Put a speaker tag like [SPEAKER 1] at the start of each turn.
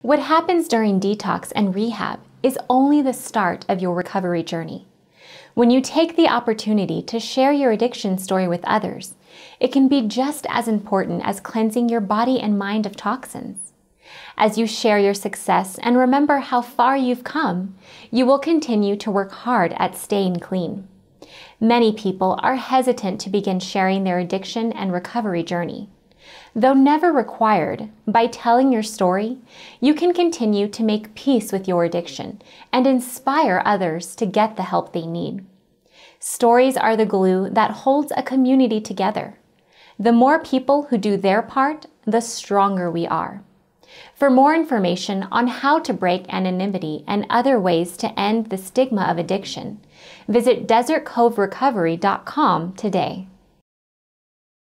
[SPEAKER 1] What happens during detox and rehab is only the start of your recovery journey. When you take the opportunity to share your addiction story with others, it can be just as important as cleansing your body and mind of toxins. As you share your success and remember how far you've come, you will continue to work hard at staying clean. Many people are hesitant to begin sharing their addiction and recovery journey. Though never required, by telling your story, you can continue to make peace with your addiction and inspire others to get the help they need. Stories are the glue that holds a community together. The more people who do their part, the stronger we are. For more information on how to break anonymity and other ways to end the stigma of addiction, visit desertcoverecovery.com today.